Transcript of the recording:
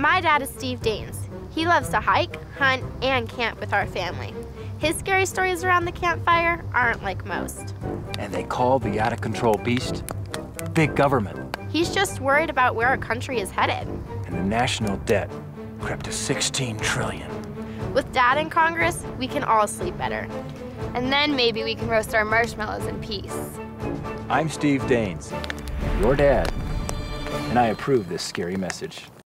My dad is Steve Daines. He loves to hike, hunt, and camp with our family. His scary stories around the campfire aren't like most. And they call the out of control beast big government. He's just worried about where our country is headed. And the national debt crept to 16 trillion. With dad in Congress, we can all sleep better. And then maybe we can roast our marshmallows in peace. I'm Steve Daines, your dad, and I approve this scary message.